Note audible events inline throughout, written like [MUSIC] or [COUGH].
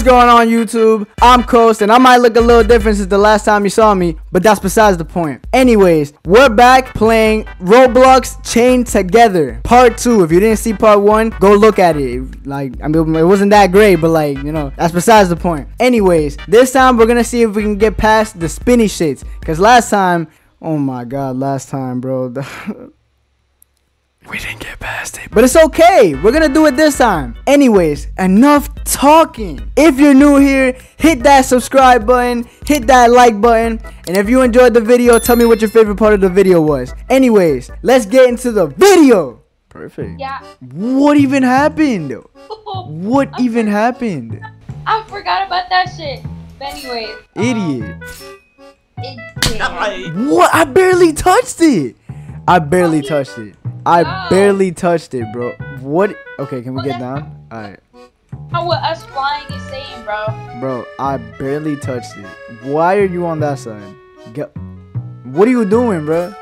What's going on YouTube? I'm Khost and I might look a little different since the last time you saw me, but that's besides the point. Anyways, we're back playing Roblox Chain Together Part 2. If you didn't see Part 1, go look at it. Like, I mean, it wasn't that great, but like, you know, that's besides the point. Anyways, this time we're gonna see if we can get past the spinny shits. Cause last time, oh my god, last time, bro. [LAUGHS] We didn't get past it. But it's okay. We're going to do it this time. Anyways, enough talking. If you're new here, hit that subscribe button, hit that like button. And if you enjoyed the video, tell me what your favorite part of the video was. Anyways, let's get into the video. Perfect. Yeah. What even happened? [LAUGHS] What I even forgot- happened? I forgot about that shit. But anyways. um, Idiot. it, yeah. What? I barely touched it. I barely touched it. I No. barely touched it, bro. What? Okay, can we get down? Alright. How what us flying is saying, bro. Bro, I barely touched it. Why are you on that side? Get. What are you doing, bro?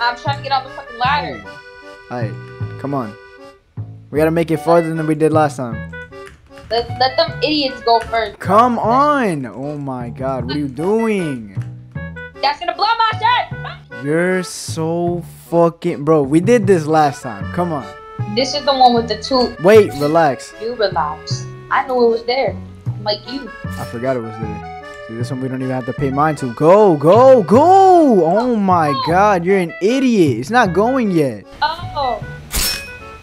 I'm trying to get on the fucking ladder. Alright, come on. We gotta make it farther than we did last time. Let, let them idiots go first. Come on! Oh my god, what are you doing? That's gonna blow my shit. You're so fucking. Bro, we did this last time. Come on. This is the one with the two. Wait, relax. You relax. I knew it was there. Like you. I forgot it was there. See, this one we don't even have to pay mine to. Go, go, go! Oh my god, you're an idiot. It's not going yet. Oh.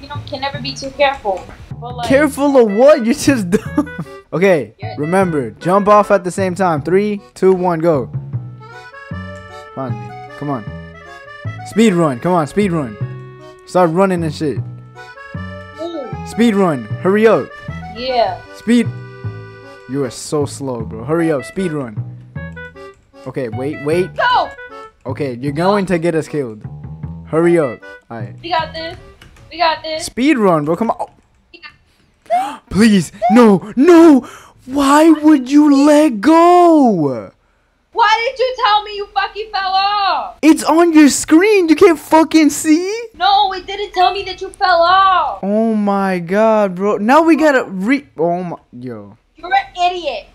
You know, can never be too careful. Like, Careful of what? You're just dumb. [LAUGHS] okay, remember, jump off at the same time. Three, two, one, go. Come on. Speed run, come on, speed run. Start running and shit. Ooh, Speed run, hurry up. yeah. Speed. You are so slow, bro. Hurry up, speed run. Okay, wait, wait. Go. Okay, you're going to get us killed. Hurry up. Alright. We got this. We got this. Speed run, bro. Come on. [GASPS] Please. No, no. Why would you let go? Why did you tell me you fucking fell off? It's on your screen. You can't fucking see. No, it didn't tell me that you fell off. Oh my god, bro. Now we gotta re. Oh my. Yo. You're an idiot.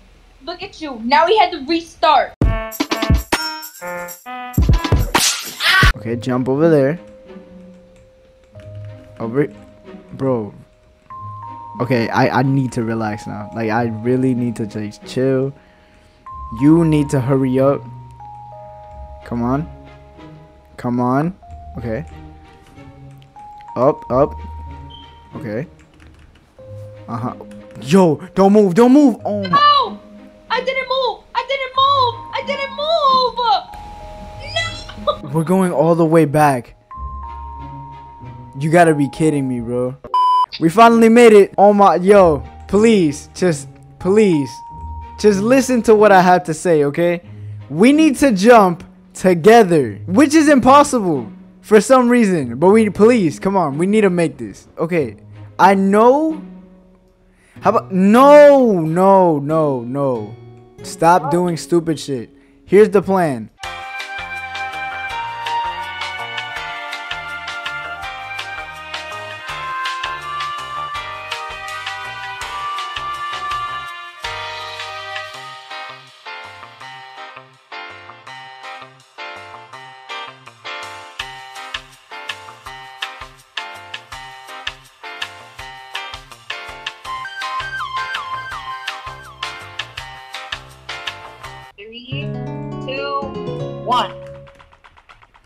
Look at you. Now we had to restart. Okay, jump over there. Over. Bro. Okay, I, I need to relax now. Like, I really need to just chill. You need to hurry up. Come on. Come on. Okay. Up, up. Okay. Uh huh. Yo, don't move, don't move. Oh. No! I didn't move. I didn't move. I didn't move. No! [LAUGHS] We're going all the way back. You gotta be kidding me, bro. We finally made it. Oh my, yo, please, just, please, just listen to what I have to say, okay? We need to jump together, which is impossible for some reason. But we, please, come on, we need to make this. Okay, I know. How about, no, no, no, no. Stop doing stupid shit. Here's the plan.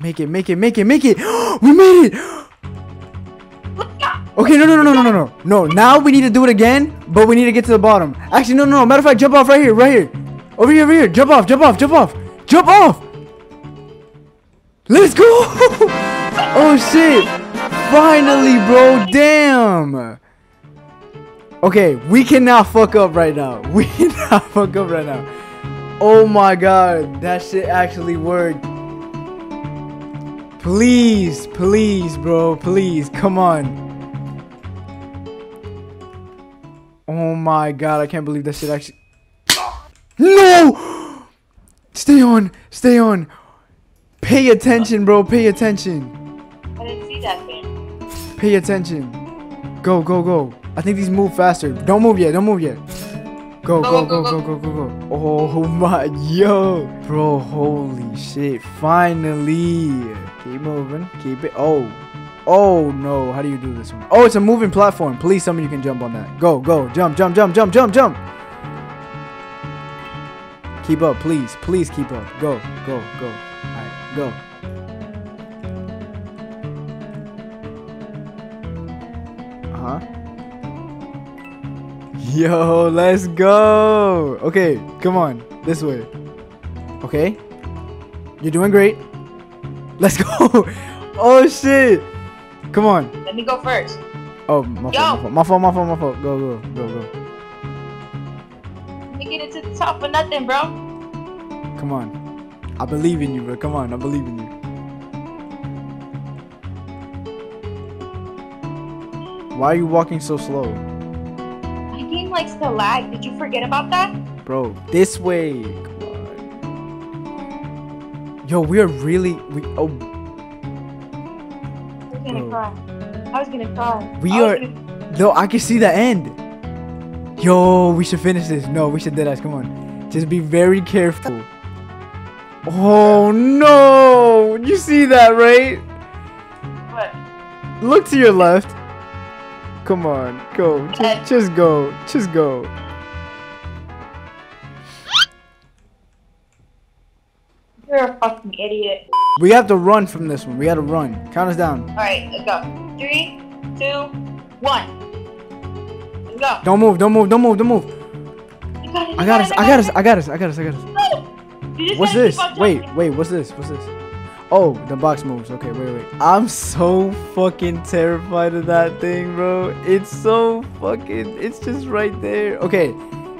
Make it, make it, make it, make it. [GASPS] we made it. [GASPS] Okay, no, no, no, no, no, no, no. No, now we need to do it again, but we need to get to the bottom. Actually, no, no, no. Matter of fact, jump off right here, right here. Over here, over here. Jump off, jump off, jump off. Jump off. Let's go. [LAUGHS] oh, shit. Finally, bro. Damn. Okay, we cannot fuck up right now. [LAUGHS] We cannot fuck up right now. Oh my god, that shit actually worked. Please, please, bro, please, come on. Oh my god, I can't believe that shit actually. No! Stay on, stay on. Pay attention, bro, pay attention. I didn't see that thing. Pay attention. Go, go, go. I think these move faster. Don't move yet, don't move yet. Go, go, go, go, go, go, go. Oh my, yo. Bro, holy shit. Finally. Keep moving. Keep it. Oh. Oh no. How do you do this one? Oh, it's a moving platform. Please you can jump on that. Go, go. Jump, jump, jump, jump, jump, jump. Keep up, please. Please keep up. Go, go, go. Alright, go. Uh huh. Yo, let's go. Okay, come on. This way. Okay. You're doing great. Let's go. [LAUGHS] oh shit. Come on. Let me go first. Oh, my fault, my fault, my fault, my fault, Go, go, go, go. Let me get it to the top for nothing, bro. Come on. I believe in you, bro. Come on, I believe in you. Why are you walking so slow? My game likes to lag. Did you forget about that? Bro, this way. Yo, we are really we oh I was gonna oh. cry. I was gonna cry. We are gonna... No, I can see the end. Yo, we should finish this. No, we should do that. Come on. Just be very careful. Oh no! You see that, right? What? Look to your left. Come on, go. Just, just go. Just go. You're a fucking idiot. We have to run from this one. We gotta run. Count us down. Alright, let's go. Three, two, one. Let's go. Don't move, don't move, don't move, don't move. I got us, I got us, I got us, I got us, I got us. What's this? Wait, wait, what's this? What's this? Oh, the box moves. Okay, wait, wait. I'm so fucking terrified of that thing, bro. It's so fucking, it's just right there. Okay,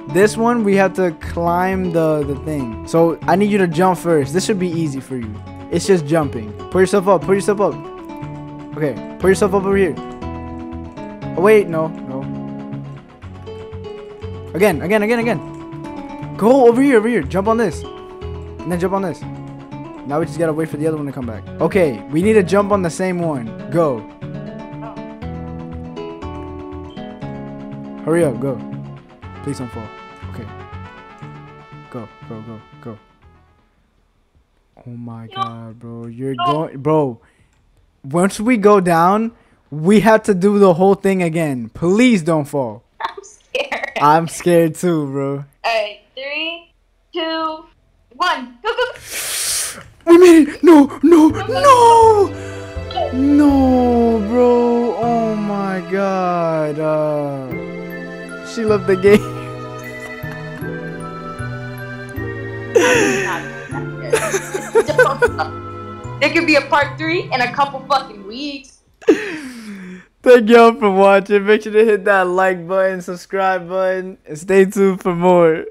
this one, we have to climb the, the thing. So I need you to jump first. This should be easy for you. It's just jumping. Put yourself up. Put yourself up. Okay, put yourself up over here. Oh, wait, no, no. Again, again, again, again. Go over here, over here. Jump on this. And then jump on this. Now we just gotta wait for the other one to come back. Okay, we need to jump on the same one. Go. Hurry up, go. Please don't fall. Okay. Go, go, go, go. Oh my god, bro. You're going bro. Once we go down, we have to do the whole thing again. Please don't fall. [LAUGHS] I'm scared. I'm scared too, bro. Alright, three, two, one. Go, go, go. [SIGHS] We made it! No, no, no! No, bro. Oh my god. Uh, she left the game. [LAUGHS] [LAUGHS] there could be a part three in a couple fucking weeks. Thank y'all for watching. Make sure to hit that like button, subscribe button, and stay tuned for more.